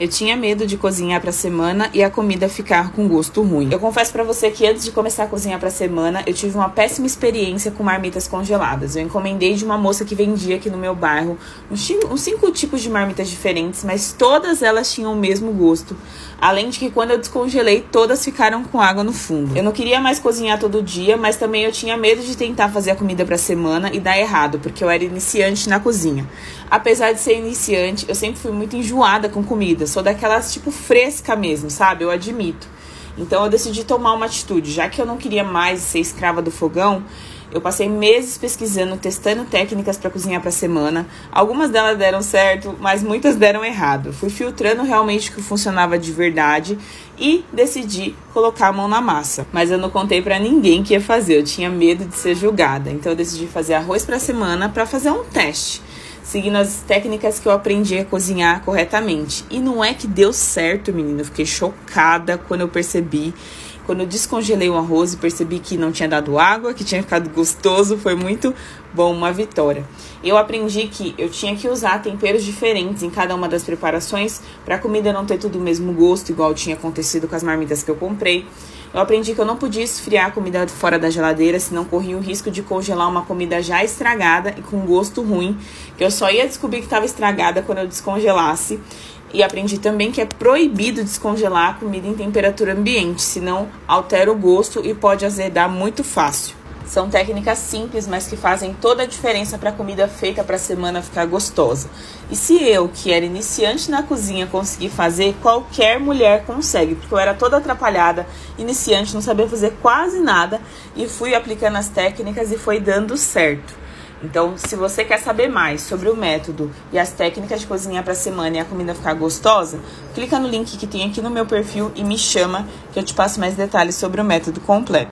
Eu tinha medo de cozinhar pra semana e a comida ficar com gosto ruim. Eu confesso para você que antes de começar a cozinhar pra semana, eu tive uma péssima experiência com marmitas congeladas. Eu encomendei de uma moça que vendia aqui no meu bairro uns cinco tipos de marmitas diferentes, mas todas elas tinham o mesmo gosto. Além de que quando eu descongelei, todas ficaram com água no fundo. Eu não queria mais cozinhar todo dia, mas também eu tinha medo de tentar fazer a comida pra semana e dar errado, porque eu era iniciante na cozinha. Apesar de ser iniciante, eu sempre fui muito enjoada com comida. Sou daquelas tipo fresca mesmo, sabe? Eu admito. Então eu decidi tomar uma atitude. Já que eu não queria mais ser escrava do fogão, eu passei meses pesquisando, testando técnicas para cozinhar para semana. Algumas delas deram certo, mas muitas deram errado. Fui filtrando realmente o que funcionava de verdade e decidi colocar a mão na massa. Mas eu não contei para ninguém que ia fazer. Eu tinha medo de ser julgada. Então eu decidi fazer arroz para semana para fazer um teste seguindo as técnicas que eu aprendi a cozinhar corretamente. E não é que deu certo, menina. Eu fiquei chocada quando eu percebi. Quando eu descongelei o arroz e percebi que não tinha dado água, que tinha ficado gostoso, foi muito bom, uma vitória. Eu aprendi que eu tinha que usar temperos diferentes em cada uma das preparações para a comida não ter tudo o mesmo gosto, igual tinha acontecido com as marmitas que eu comprei. Eu aprendi que eu não podia esfriar a comida fora da geladeira, senão corria o risco de congelar uma comida já estragada e com gosto ruim, que eu só ia descobrir que estava estragada quando eu descongelasse. E aprendi também que é proibido descongelar a comida em temperatura ambiente, senão altera o gosto e pode azedar muito fácil. São técnicas simples, mas que fazem toda a diferença para a comida feita para a semana ficar gostosa. E se eu, que era iniciante na cozinha, conseguir fazer, qualquer mulher consegue, porque eu era toda atrapalhada, iniciante, não sabia fazer quase nada e fui aplicando as técnicas e foi dando certo. Então, se você quer saber mais sobre o método e as técnicas de cozinhar para a semana e a comida ficar gostosa, clica no link que tem aqui no meu perfil e me chama que eu te passo mais detalhes sobre o método completo.